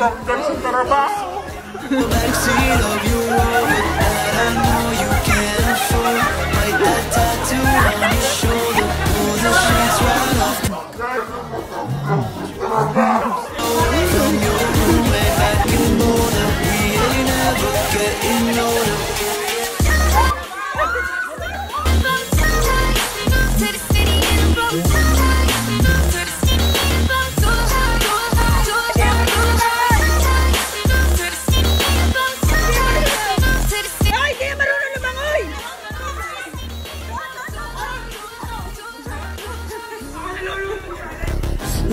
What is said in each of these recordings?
from Gucci Carabao.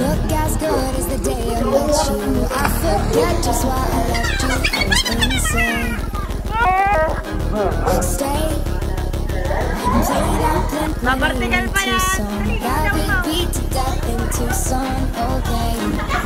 look as good as the day I met you. I forget just why I left you. I was insane. Stay and play that pimp in Tucson. That beat to death in Tucson, okay.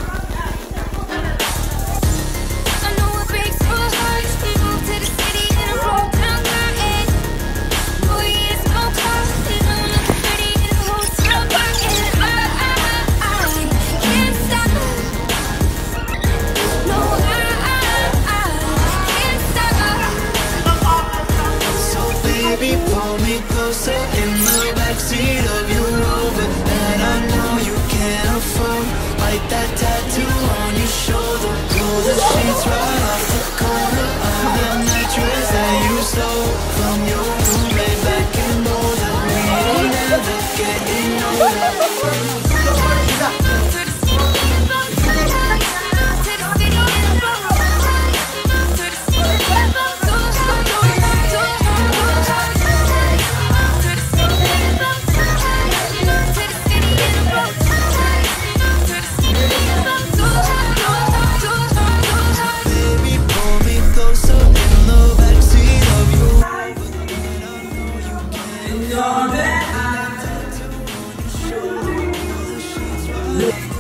Baby, pull me closer in the backseat of your Rover That I know you can't afford. Like that tattoo on your shoulder Pull the sheets right Look.